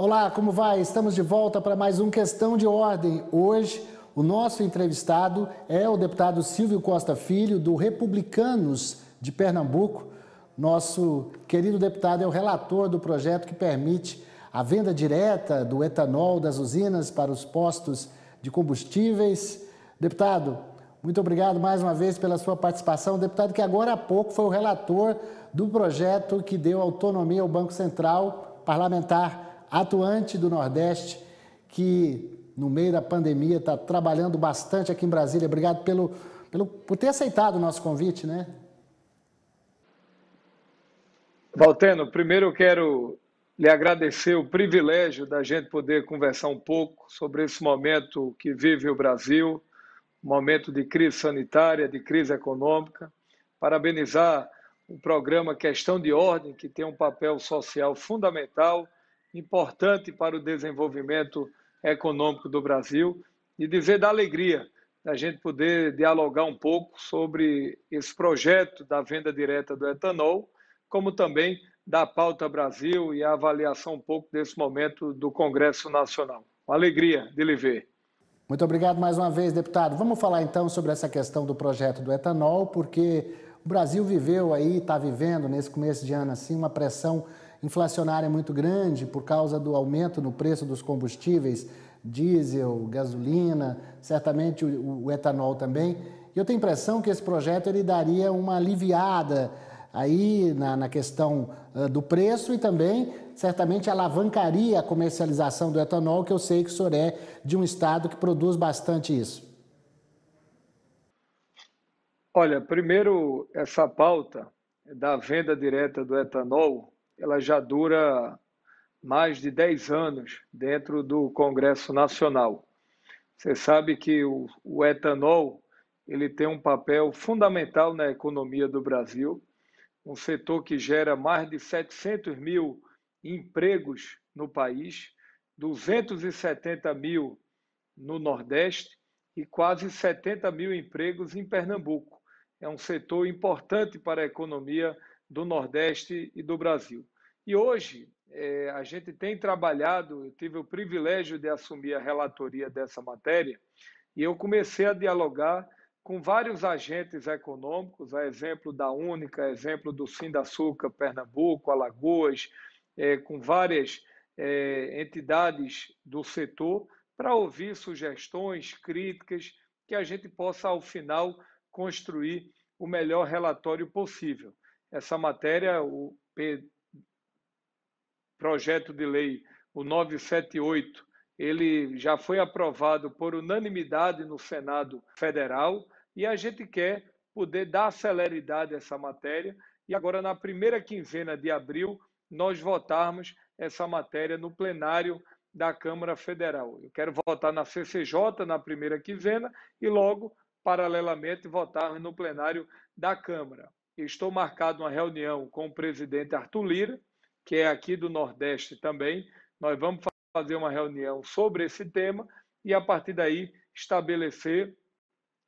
Olá, como vai? Estamos de volta para mais um Questão de Ordem. Hoje, o nosso entrevistado é o deputado Silvio Costa Filho, do Republicanos de Pernambuco. Nosso querido deputado é o relator do projeto que permite a venda direta do etanol das usinas para os postos de combustíveis. Deputado, muito obrigado mais uma vez pela sua participação. Deputado que agora há pouco foi o relator do projeto que deu autonomia ao Banco Central parlamentar atuante do Nordeste, que no meio da pandemia está trabalhando bastante aqui em Brasília. Obrigado pelo, pelo, por ter aceitado o nosso convite, né? Valteno, primeiro eu quero lhe agradecer o privilégio da gente poder conversar um pouco sobre esse momento que vive o Brasil, momento de crise sanitária, de crise econômica. Parabenizar o programa Questão de Ordem, que tem um papel social fundamental importante para o desenvolvimento econômico do Brasil e dizer da alegria da gente poder dialogar um pouco sobre esse projeto da venda direta do etanol, como também da pauta Brasil e a avaliação um pouco desse momento do Congresso Nacional. Uma alegria de lhe ver. Muito obrigado mais uma vez, deputado. Vamos falar então sobre essa questão do projeto do etanol, porque o Brasil viveu aí, está vivendo nesse começo de ano assim, uma pressão inflacionária muito grande por causa do aumento no preço dos combustíveis, diesel, gasolina, certamente o, o etanol também. E eu tenho a impressão que esse projeto ele daria uma aliviada aí na, na questão uh, do preço e também certamente alavancaria a comercialização do etanol, que eu sei que o senhor é de um estado que produz bastante isso. Olha, primeiro essa pauta da venda direta do etanol ela já dura mais de 10 anos dentro do Congresso Nacional. Você sabe que o, o etanol ele tem um papel fundamental na economia do Brasil, um setor que gera mais de 700 mil empregos no país, 270 mil no Nordeste e quase 70 mil empregos em Pernambuco. É um setor importante para a economia do Nordeste e do Brasil. E hoje é, a gente tem trabalhado, eu tive o privilégio de assumir a relatoria dessa matéria, e eu comecei a dialogar com vários agentes econômicos, a exemplo da Única, a exemplo do Açúcar Pernambuco, Alagoas, é, com várias é, entidades do setor, para ouvir sugestões, críticas, que a gente possa, ao final, construir o melhor relatório possível essa matéria, o projeto de lei, o 978, ele já foi aprovado por unanimidade no Senado Federal e a gente quer poder dar celeridade a essa matéria e agora na primeira quinzena de abril nós votarmos essa matéria no plenário da Câmara Federal. Eu quero votar na CCJ na primeira quinzena e logo, paralelamente, votarmos no plenário da Câmara estou marcado uma reunião com o presidente Arthur Lira, que é aqui do Nordeste também. Nós vamos fazer uma reunião sobre esse tema e, a partir daí, estabelecer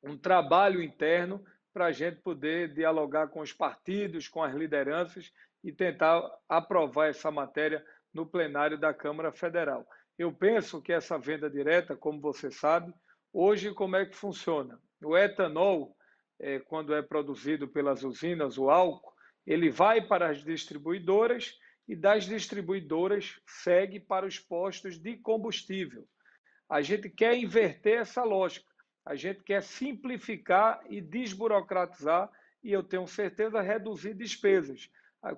um trabalho interno para a gente poder dialogar com os partidos, com as lideranças e tentar aprovar essa matéria no plenário da Câmara Federal. Eu penso que essa venda direta, como você sabe, hoje como é que funciona? O etanol quando é produzido pelas usinas, o álcool, ele vai para as distribuidoras e das distribuidoras segue para os postos de combustível. A gente quer inverter essa lógica, a gente quer simplificar e desburocratizar e eu tenho certeza reduzir despesas.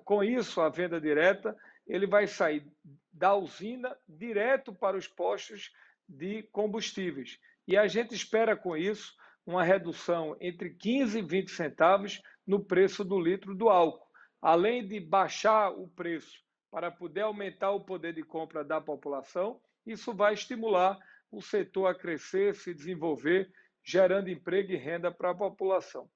Com isso, a venda direta ele vai sair da usina direto para os postos de combustíveis. E a gente espera com isso uma redução entre 15 e 20 centavos no preço do litro do álcool, além de baixar o preço para poder aumentar o poder de compra da população, isso vai estimular o setor a crescer, se desenvolver, gerando emprego e renda para a população.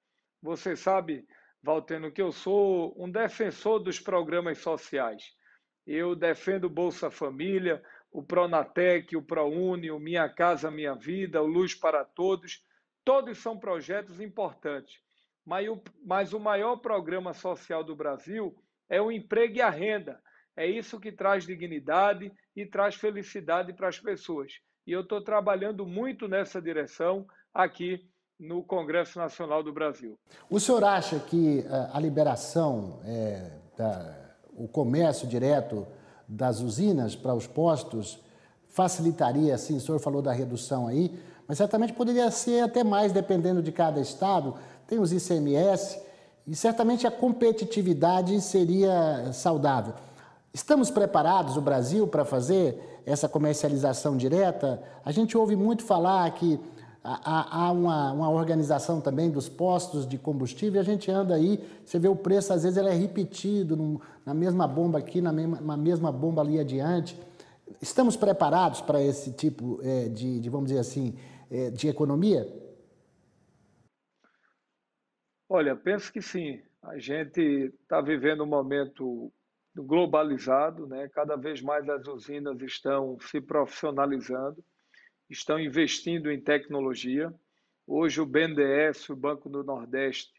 Você sabe, Valteno, que eu sou um defensor dos programas sociais. Eu defendo Bolsa Família, o Pronatec, o ProUni, o Minha Casa Minha Vida, o Luz para Todos, Todos são projetos importantes, mas o, mas o maior programa social do Brasil é o emprego e a renda. É isso que traz dignidade e traz felicidade para as pessoas. E eu estou trabalhando muito nessa direção aqui no Congresso Nacional do Brasil. O senhor acha que eh, a liberação, é, da, o comércio direto das usinas para os postos facilitaria, assim, o senhor falou da redução aí, mas certamente poderia ser até mais, dependendo de cada estado. Tem os ICMS e certamente a competitividade seria saudável. Estamos preparados, o Brasil, para fazer essa comercialização direta? A gente ouve muito falar que há, uma, uma, organização também dos postos de combustível a gente anda aí, você vê o preço, às vezes ele é repetido num, na mesma bomba aqui, na mesma, na mesma bomba ali adiante. Estamos preparados para esse tipo é, de, de, vamos dizer assim, de economia? Olha, penso que sim. A gente está vivendo um momento globalizado, né? cada vez mais as usinas estão se profissionalizando, estão investindo em tecnologia. Hoje o BNDES, o Banco do Nordeste,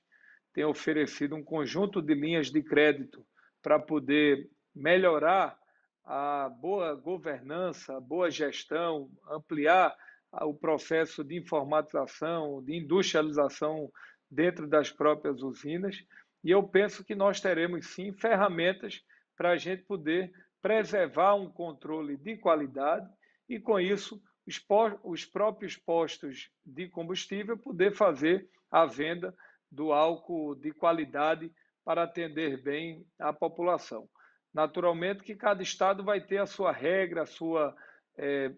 tem oferecido um conjunto de linhas de crédito para poder melhorar a boa governança, a boa gestão, ampliar o processo de informatização, de industrialização dentro das próprias usinas. E eu penso que nós teremos sim ferramentas para a gente poder preservar um controle de qualidade e, com isso, os, os próprios postos de combustível poder fazer a venda do álcool de qualidade para atender bem a população. Naturalmente que cada estado vai ter a sua regra, a sua, é,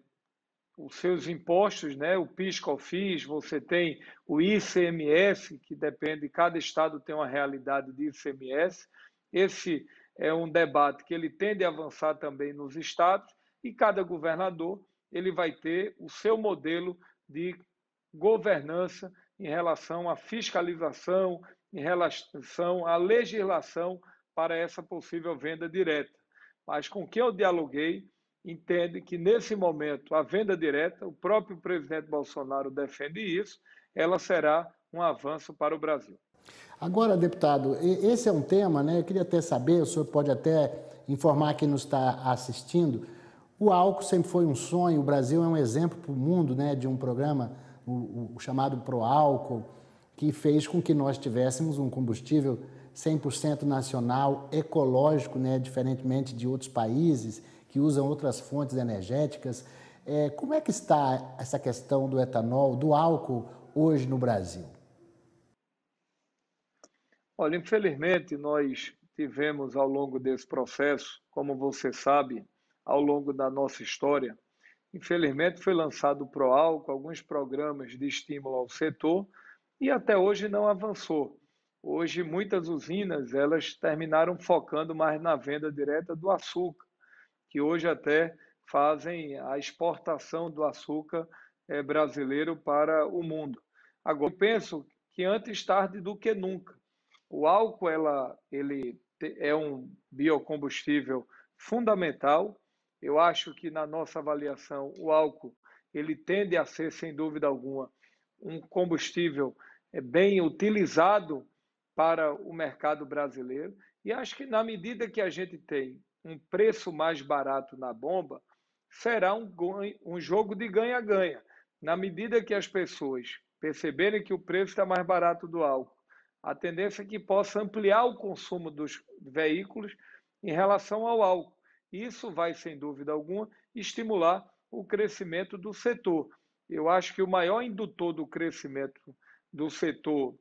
os seus impostos, né? o PIS, COFIS, você tem o ICMS, que depende, cada estado tem uma realidade de ICMS. Esse é um debate que ele tende a avançar também nos estados e cada governador ele vai ter o seu modelo de governança em relação à fiscalização, em relação à legislação para essa possível venda direta. Mas com quem eu dialoguei, entende que nesse momento a venda direta, o próprio presidente Bolsonaro defende isso, ela será um avanço para o Brasil. Agora, deputado, esse é um tema, né? Eu queria até saber, o senhor pode até informar quem nos está assistindo. O álcool sempre foi um sonho, o Brasil é um exemplo para o mundo, né, de um programa, o, o chamado Proálcool, que fez com que nós tivéssemos um combustível 100% nacional, ecológico, né, diferentemente de outros países que usam outras fontes energéticas. É, como é que está essa questão do etanol, do álcool hoje no Brasil? Olha, infelizmente, nós tivemos ao longo desse processo, como você sabe, ao longo da nossa história, infelizmente foi lançado o ProAlco, alguns programas de estímulo ao setor, e até hoje não avançou. Hoje, muitas usinas elas terminaram focando mais na venda direta do açúcar, que hoje até fazem a exportação do açúcar é, brasileiro para o mundo. Agora, eu penso que antes tarde do que nunca. O álcool ela, ele é um biocombustível fundamental. Eu acho que na nossa avaliação o álcool ele tende a ser sem dúvida alguma um combustível é, bem utilizado para o mercado brasileiro e acho que na medida que a gente tem um preço mais barato na bomba será um, um jogo de ganha-ganha na medida que as pessoas perceberem que o preço está mais barato do álcool a tendência é que possa ampliar o consumo dos veículos em relação ao álcool. Isso vai, sem dúvida alguma, estimular o crescimento do setor. Eu acho que o maior indutor do crescimento do setor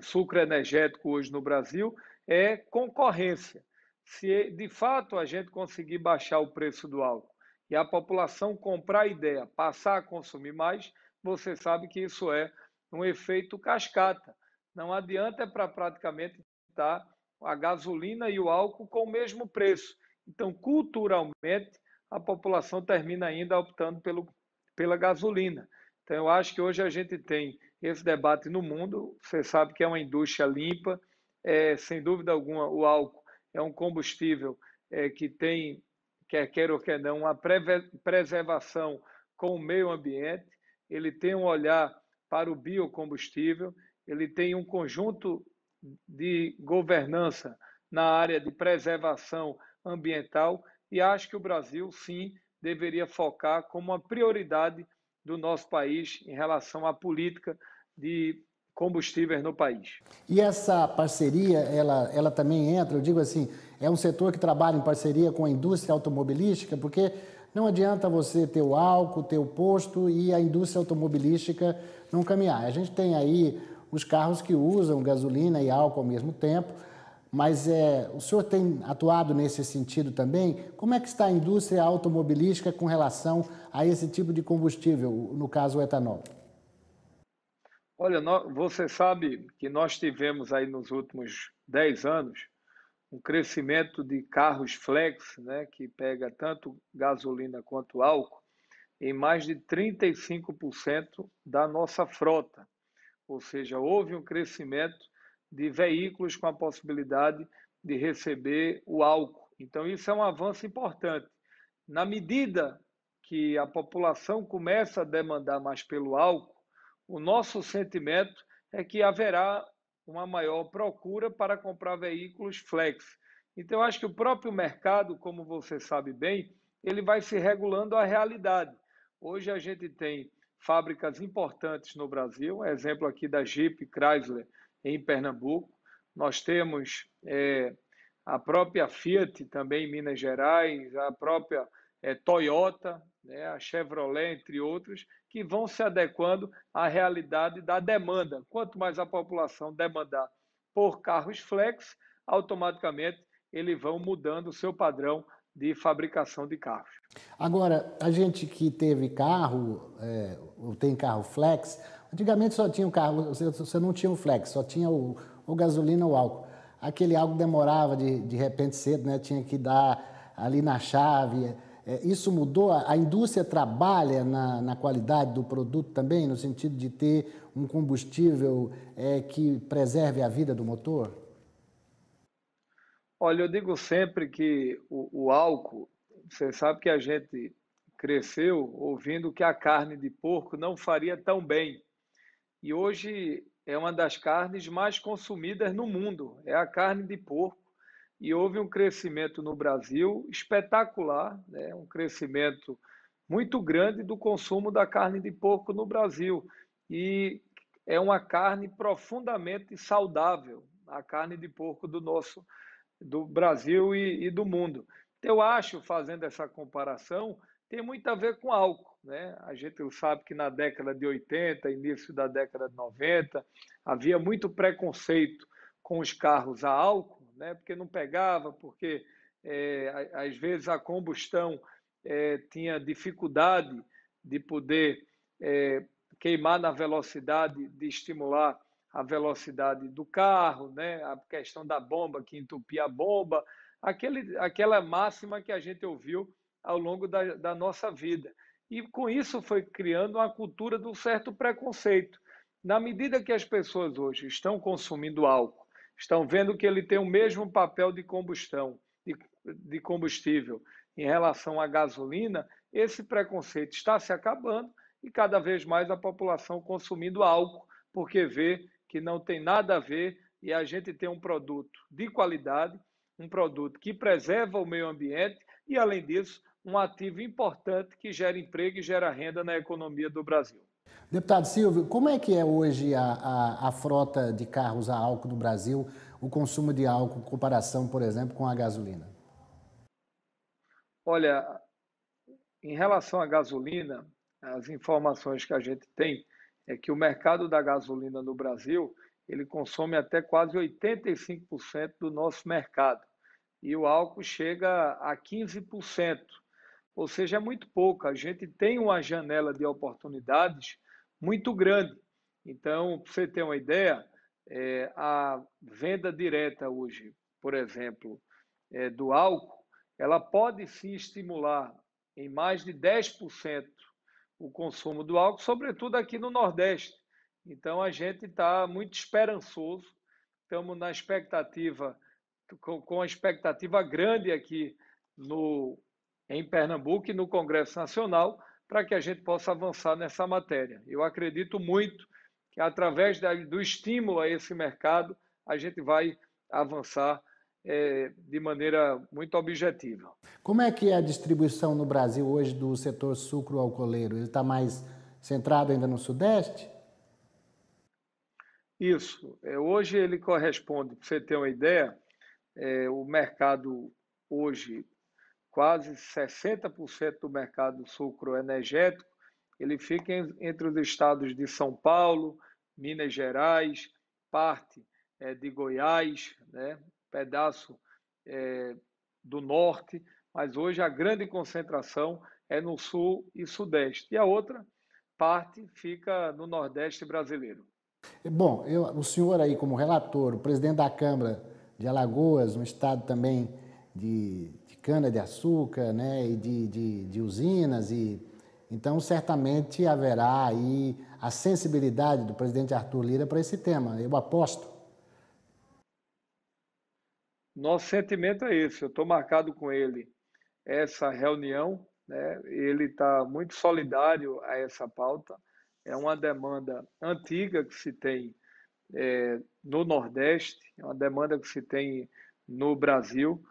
sucroenergético hoje no Brasil é concorrência. Se de fato a gente conseguir baixar o preço do álcool e a população comprar a ideia, passar a consumir mais, você sabe que isso é um efeito cascata. Não adianta para praticamente estar a gasolina e o álcool com o mesmo preço. Então, culturalmente, a população termina ainda optando pelo, pela gasolina. Então, eu acho que hoje a gente tem esse debate no mundo. Você sabe que é uma indústria limpa, é, sem dúvida alguma, o álcool é um combustível é, que tem, quer queira ou quer não, uma preservação com o meio ambiente, ele tem um olhar para o biocombustível. Ele tem um conjunto de governança na área de preservação ambiental. E acho que o Brasil, sim, deveria focar como uma prioridade do nosso país em relação à política de combustíveis no país. E essa parceria, ela, ela também entra, eu digo assim, é um setor que trabalha em parceria com a indústria automobilística, porque não adianta você ter o álcool, ter o posto e a indústria automobilística não caminhar. A gente tem aí os carros que usam gasolina e álcool ao mesmo tempo, mas é, o senhor tem atuado nesse sentido também? Como é que está a indústria automobilística com relação a esse tipo de combustível, no caso o etanol? Olha, você sabe que nós tivemos aí nos últimos 10 anos um crescimento de carros flex, né, que pega tanto gasolina quanto álcool, em mais de 35% da nossa frota. Ou seja, houve um crescimento de veículos com a possibilidade de receber o álcool. Então, isso é um avanço importante. Na medida que a população começa a demandar mais pelo álcool, o nosso sentimento é que haverá uma maior procura para comprar veículos flex. Então, eu acho que o próprio mercado, como você sabe bem, ele vai se regulando à realidade. Hoje a gente tem fábricas importantes no Brasil, exemplo aqui da Jeep Chrysler em Pernambuco. Nós temos é, a própria Fiat também em Minas Gerais, a própria é, Toyota, né, a Chevrolet, entre outros, que vão se adequando à realidade da demanda. Quanto mais a população demandar por carros flex, automaticamente eles vão mudando o seu padrão de fabricação de carros. Agora, a gente que teve carro, é, ou tem carro flex, antigamente só tinha o carro, você, não tinha o flex, só tinha o, o gasolina ou álcool. Aquele álcool demorava de, de repente cedo, né? tinha que dar ali na chave. É, isso mudou? A indústria trabalha na, na, qualidade do produto também, no sentido de ter um combustível é, que preserve a vida do motor? Olha, eu digo sempre que o, o álcool, você sabe que a gente cresceu ouvindo que a carne de porco não faria tão bem. E hoje é uma das carnes mais consumidas no mundo, é a carne de porco e houve um crescimento no Brasil espetacular, né? um crescimento muito grande do consumo da carne de porco no Brasil. E é uma carne profundamente saudável, a carne de porco do nosso do Brasil e, e do mundo. Eu acho, fazendo essa comparação, tem muito a ver com álcool. Né? A gente sabe que na década de 80, início da década de 90, havia muito preconceito com os carros a álcool, né? porque não pegava, porque é, às vezes a combustão é, tinha dificuldade de poder é, queimar na velocidade, de estimular a velocidade do carro, né? a questão da bomba que entupia a bomba, aquele, aquela máxima que a gente ouviu ao longo da, da nossa vida. E com isso foi criando uma cultura de um certo preconceito. Na medida que as pessoas hoje estão consumindo álcool, estão vendo que ele tem o mesmo papel de combustão, de, de combustível em relação à gasolina, esse preconceito está se acabando e cada vez mais a população consumindo álcool, porque vê que não tem nada a ver e a gente tem um produto de qualidade, um produto que preserva o meio ambiente e, além disso, um ativo importante que gera emprego e gera renda na economia do Brasil. Deputado Silvio, como é que é hoje a, a, a, frota de carros a álcool no Brasil, o consumo de álcool em comparação, por exemplo, com a gasolina? Olha, em relação à gasolina, as informações que a gente tem é que o mercado da gasolina no Brasil ele consome até quase 85% do nosso mercado e o álcool chega a 15%, ou seja, é muito pouco. A gente tem uma janela de oportunidades muito grande. Então, para você ter uma ideia, é, a venda direta hoje, por exemplo, é, do álcool, ela pode sim estimular em mais de 10% o consumo do álcool, sobretudo aqui no Nordeste. Então, a gente está muito esperançoso, estamos na expectativa, com, a expectativa grande aqui no, em Pernambuco e no Congresso Nacional, para que a gente possa avançar nessa matéria. Eu acredito muito que, através do estímulo a esse mercado, a gente vai avançar é, de maneira muito objetiva. Como é que é a distribuição no Brasil hoje do setor sucro-alcooleiro? Ele está mais centrado ainda no Sudeste? Isso. É, hoje ele corresponde, para você ter uma ideia, é, o mercado hoje, quase 60% do mercado sucroenergético, ele fica entre os estados de São Paulo, Minas Gerais, parte é, de Goiás, né, pedaço é, do norte, mas hoje a grande concentração é no sul e sudeste. E a outra parte fica no nordeste brasileiro. Bom, eu, o senhor aí como relator, o presidente da Câmara de Alagoas, um estado também de, de cana-de-açúcar né, e de, de, de usinas, e então certamente haverá aí a sensibilidade do presidente Arthur Lira para esse tema, eu aposto. Nosso sentimento é esse, eu estou marcado com ele essa reunião, né? ele está muito solidário a essa pauta, é uma demanda antiga que se tem é, no Nordeste, é uma demanda que se tem no Brasil.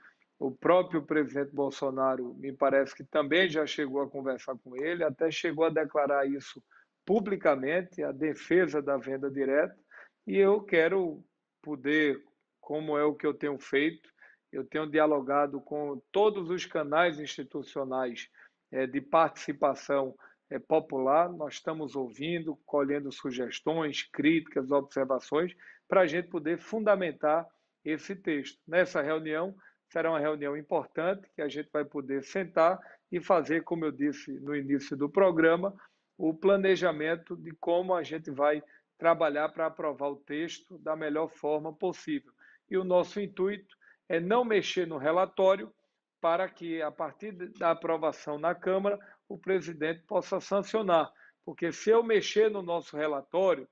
O próprio presidente Bolsonaro, me parece que também já chegou a conversar com ele, até chegou a declarar isso publicamente, a defesa da venda direta, e eu quero poder, como é o que eu tenho feito, eu tenho dialogado com todos os canais institucionais é, de participação é, popular. Nós estamos ouvindo, colhendo sugestões, críticas, observações, para a gente poder fundamentar esse texto. Nessa reunião, será uma reunião importante que a gente vai poder sentar e fazer, como eu disse no início do programa, o planejamento de como a gente vai trabalhar para aprovar o texto da melhor forma possível. E o nosso intuito é não mexer no relatório para que, a partir da aprovação na Câmara, o presidente possa sancionar. Porque se eu mexer no nosso relatório,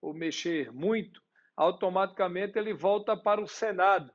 ou mexer muito, automaticamente ele volta para o Senado.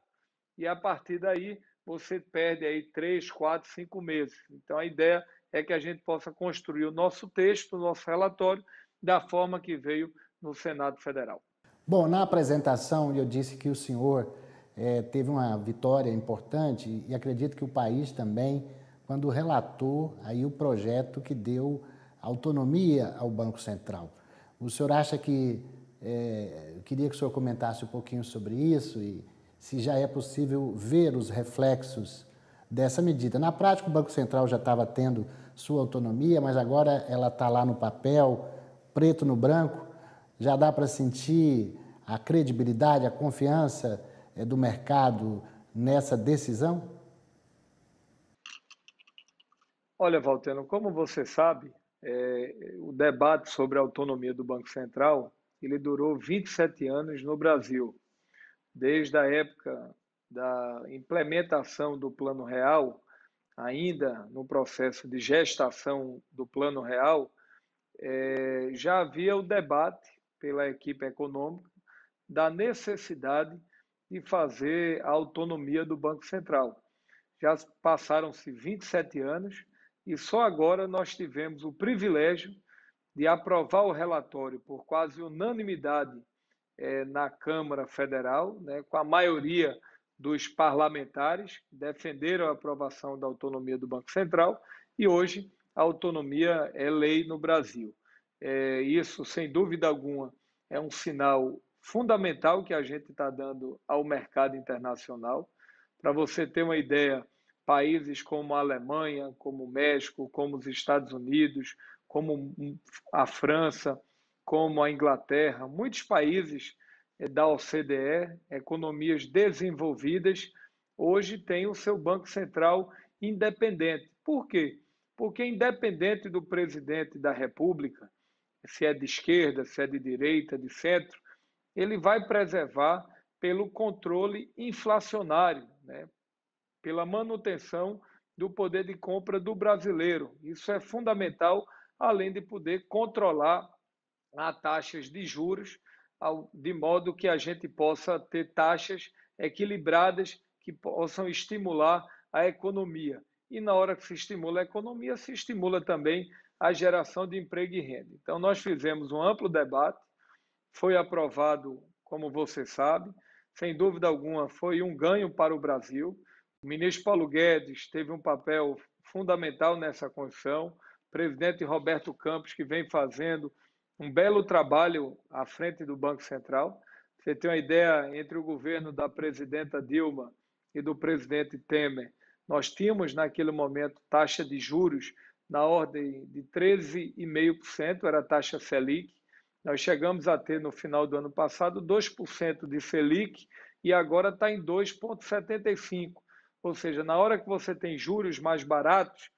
E a partir daí você perde aí três, quatro, cinco meses. Então a ideia é que a gente possa construir o nosso texto, o nosso relatório, da forma que veio no Senado Federal. Bom, na apresentação eu disse que o senhor é, teve uma vitória importante e acredito que o país também, quando relatou aí o projeto que deu autonomia ao Banco Central. O senhor acha que, é, eu queria que o senhor comentasse um pouquinho sobre isso e se já é possível ver os reflexos dessa medida. Na prática, o Banco Central já estava tendo sua autonomia, mas agora ela está lá no papel, preto no branco. Já dá para sentir a credibilidade, a confiança é, do mercado nessa decisão? Olha, Valteno, como você sabe, é, o debate sobre a autonomia do Banco Central ele durou 27 anos no Brasil, desde a época da implementação do Plano Real, ainda no processo de gestação do Plano Real, é, já havia o debate pela equipe econômica da necessidade de fazer a autonomia do Banco Central. Já passaram-se 27 anos e só agora nós tivemos o privilégio de aprovar o relatório por quase unanimidade é, na Câmara Federal, né, com a maioria dos parlamentares que defenderam a aprovação da autonomia do Banco Central e hoje a autonomia é lei no Brasil. É, isso, sem dúvida alguma, é um sinal fundamental que a gente está dando ao mercado internacional. Para você ter uma ideia, países como a Alemanha, como o México, como os Estados Unidos, como a França, como a Inglaterra, muitos países eh, da OCDE, economias desenvolvidas, hoje têm o seu Banco Central independente. Por quê? Porque, independente do presidente da República, se é de esquerda, se é de direita, de centro, ele vai preservar pelo controle inflacionário, né? pela manutenção do poder de compra do brasileiro. Isso é fundamental, além de poder controlar as taxas de juros, de modo que a gente possa ter taxas equilibradas que possam estimular a economia. E na hora que se estimula a economia, se estimula também a geração de emprego e renda. Então, nós fizemos um amplo debate foi aprovado, como você sabe, sem dúvida alguma, foi um ganho para o Brasil. O ministro Paulo Guedes teve um papel fundamental nessa construção. O presidente Roberto Campos, que vem fazendo um belo trabalho à frente do Banco Central. Você tem uma ideia, entre o governo da presidenta Dilma e do presidente Temer, nós tínhamos naquele momento taxa de juros na ordem de 13,5%, era a taxa Selic. Nós chegamos a ter no final do ano passado 2% de Selic e agora está em 2,75%. Ou seja, na hora que você tem juros mais baratos,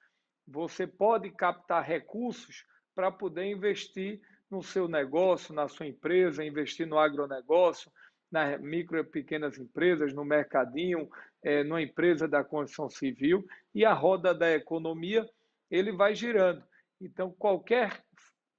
você pode captar recursos para poder investir no seu negócio, na sua empresa, investir no agronegócio, nas micro e pequenas empresas, no mercadinho, é, numa empresa da construção civil, e a roda da economia ele vai girando. Então, qualquer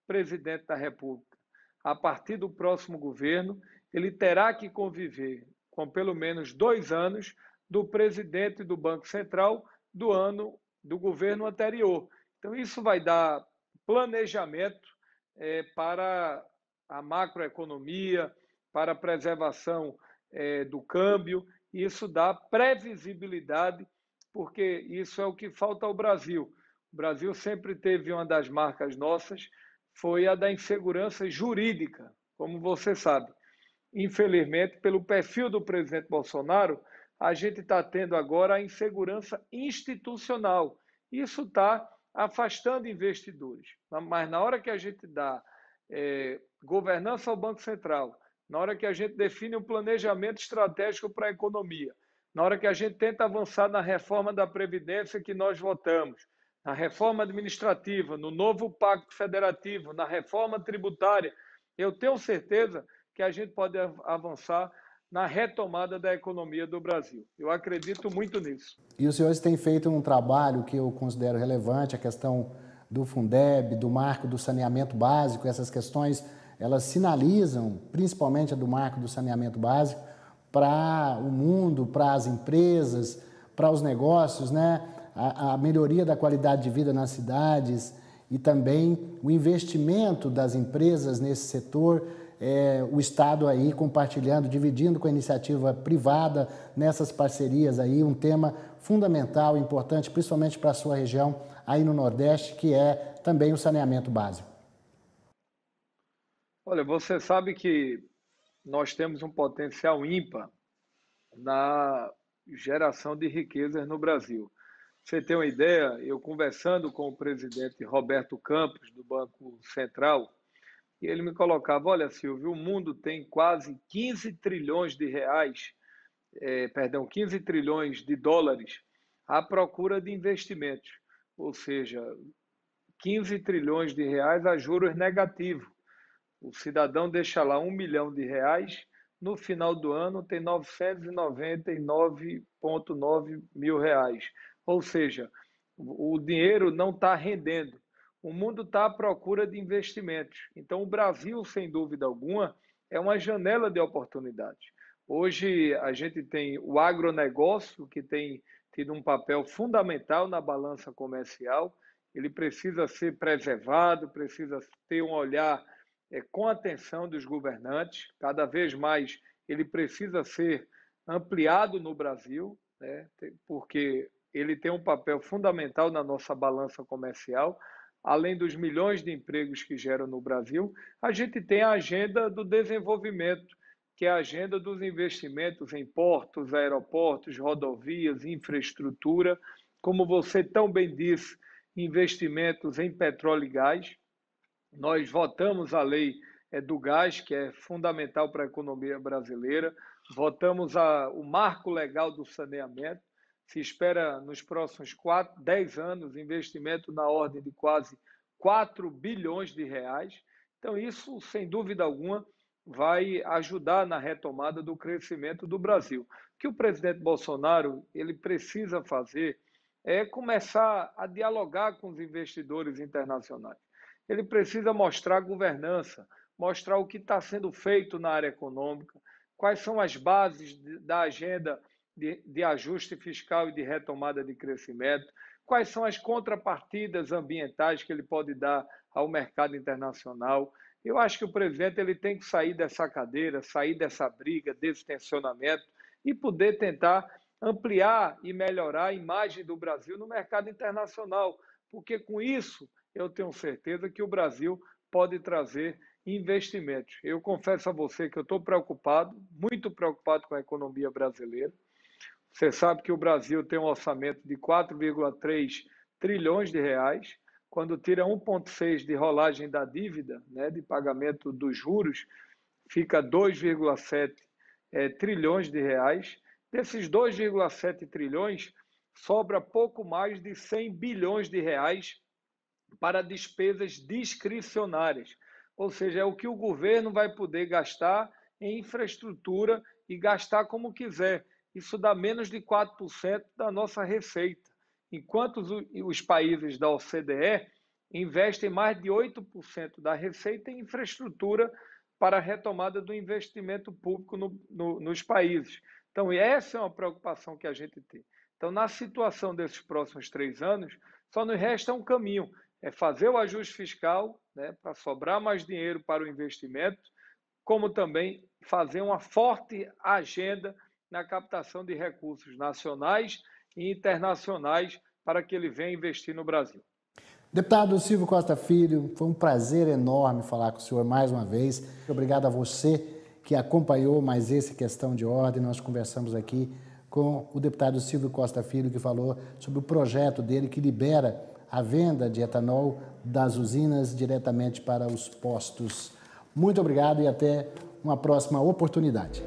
presidente da República, a partir do próximo governo, ele terá que conviver com pelo menos dois anos do presidente do Banco Central do ano do governo anterior. Então, isso vai dar planejamento é, para a macroeconomia, para a preservação é, do câmbio, isso dá previsibilidade, porque isso é o que falta ao Brasil. O Brasil sempre teve uma das marcas nossas, foi a da insegurança jurídica, como você sabe. Infelizmente, pelo perfil do presidente Bolsonaro, a gente está tendo agora a insegurança institucional. Isso está afastando investidores. Mas na hora que a gente dá é, governança ao Banco Central, na hora que a gente define um planejamento estratégico para a economia, na hora que a gente tenta avançar na reforma da Previdência que nós votamos, na reforma administrativa, no novo Pacto Federativo, na reforma tributária, eu tenho certeza que a gente pode avançar na retomada da economia do Brasil. Eu acredito muito nisso. E os senhores têm feito um trabalho que eu considero relevante, a questão do Fundeb, do marco do saneamento básico, essas questões, elas sinalizam, principalmente a do marco do saneamento básico, para o mundo, para as empresas, para os negócios, né? a, a melhoria da qualidade de vida nas cidades e também o investimento das empresas nesse setor, é, o Estado aí compartilhando, dividindo com a iniciativa privada nessas parcerias aí, um tema fundamental, importante, principalmente para a sua região aí no Nordeste, que é também o saneamento básico. Olha, você sabe que nós temos um potencial ímpar na geração de riquezas no Brasil você ter uma ideia, eu conversando com o presidente Roberto Campos, do Banco Central, e ele me colocava: olha, Silvio, o mundo tem quase 15 trilhões de reais, é, perdão, 15 trilhões de dólares à procura de investimentos, ou seja, 15 trilhões de reais a juros negativos. O cidadão deixa lá um milhão de reais, no final do ano tem 999,9 mil reais. Ou seja, o dinheiro não está rendendo. O mundo está à procura de investimentos. Então, o Brasil, sem dúvida alguma, é uma janela de oportunidades. Hoje, a gente tem o agronegócio, que tem tido um papel fundamental na balança comercial. Ele precisa ser preservado, precisa ter um olhar é, com atenção dos governantes. Cada vez mais ele precisa ser ampliado no Brasil, né? porque ele tem um papel fundamental na nossa balança comercial. Além dos milhões de empregos que geram no Brasil, a gente tem a agenda do desenvolvimento, que é a agenda dos investimentos em portos, aeroportos, rodovias, infraestrutura. Como você tão bem disse, investimentos em petróleo e gás. Nós votamos a lei é, do gás, que é fundamental para a economia brasileira, votamos a, o marco legal do saneamento, se espera nos próximos 4, 10 anos investimento na ordem de quase 4 bilhões de reais. Então, isso, sem dúvida alguma, vai ajudar na retomada do crescimento do Brasil. O que o presidente Bolsonaro ele precisa fazer é começar a dialogar com os investidores internacionais. Ele precisa mostrar governança, mostrar o que está sendo feito na área econômica, quais são as bases da agenda de, de ajuste fiscal e de retomada de crescimento? Quais são as contrapartidas ambientais que ele pode dar ao mercado internacional? Eu acho que o presidente ele tem que sair dessa cadeira, sair dessa briga, desse tensionamento e poder tentar ampliar e melhorar a imagem do Brasil no mercado internacional, porque com isso eu tenho certeza que o Brasil pode trazer investimentos. Eu confesso a você que eu estou preocupado, muito preocupado com a economia brasileira. Você sabe que o Brasil tem um orçamento de 4,3 trilhões de reais. Quando tira 1,6 de rolagem da dívida, né, de pagamento dos juros, fica 2,7 é, trilhões de reais. Desses 2,7 trilhões, sobra pouco mais de 100 bilhões de reais para despesas discricionárias, ou seja, é o que o governo vai poder gastar em infraestrutura e gastar como quiser. Isso dá menos de 4% da nossa receita, enquanto os, os países da OCDE investem mais de 8% da receita em infraestrutura para a retomada do investimento público no, no, nos países. Então, essa é uma preocupação que a gente tem. Então, na situação desses próximos três anos, só nos resta um caminho: é fazer o ajuste fiscal né, para sobrar mais dinheiro para o investimento, como também fazer uma forte agenda na captação de recursos nacionais e internacionais para que ele venha investir no Brasil. Deputado Silvio Costa Filho, foi um prazer enorme falar com o senhor mais uma vez. Obrigado a você que acompanhou mais esse questão de ordem. Nós conversamos aqui com o deputado Silvio Costa Filho, que falou sobre o projeto dele que libera a venda de etanol das usinas diretamente para os postos. Muito obrigado e até uma próxima oportunidade.